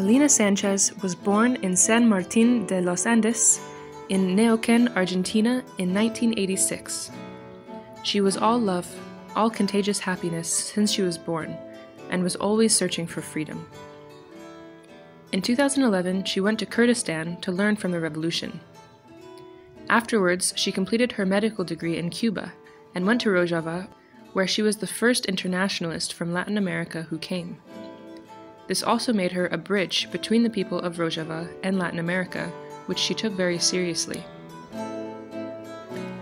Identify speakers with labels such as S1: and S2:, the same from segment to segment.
S1: Alina Sanchez was born in San Martin de los Andes in Neuquén, Argentina in 1986. She was all love, all contagious happiness since she was born, and was always searching for freedom. In 2011, she went to Kurdistan to learn from the revolution. Afterwards, she completed her medical degree in Cuba and went to Rojava, where she was the first internationalist from Latin America who came. This also made her a bridge between the people of Rojava and Latin America, which she took very seriously.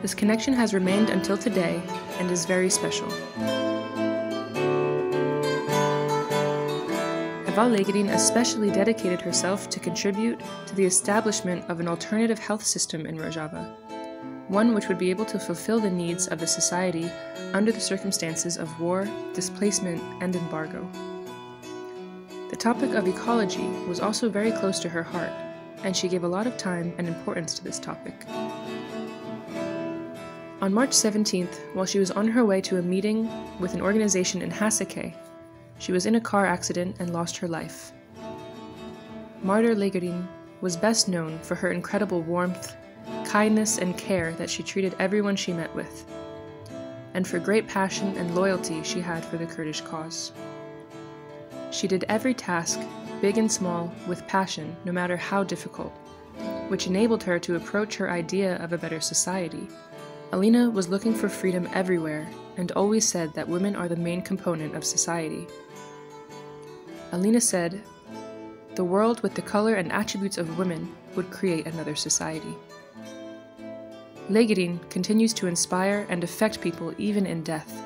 S1: This connection has remained until today and is very special. Heval Legerin especially dedicated herself to contribute to the establishment of an alternative health system in Rojava, one which would be able to fulfill the needs of the society under the circumstances of war, displacement, and embargo. The topic of ecology was also very close to her heart, and she gave a lot of time and importance to this topic. On March 17th, while she was on her way to a meeting with an organization in Hasake, she was in a car accident and lost her life. Martyr Legerin was best known for her incredible warmth, kindness, and care that she treated everyone she met with, and for great passion and loyalty she had for the Kurdish cause. She did every task, big and small, with passion, no matter how difficult, which enabled her to approach her idea of a better society. Alina was looking for freedom everywhere and always said that women are the main component of society. Alina said, The world with the color and attributes of women would create another society. Legerin continues to inspire and affect people even in death.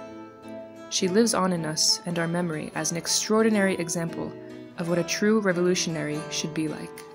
S1: She lives on in us and our memory as an extraordinary example of what a true revolutionary should be like.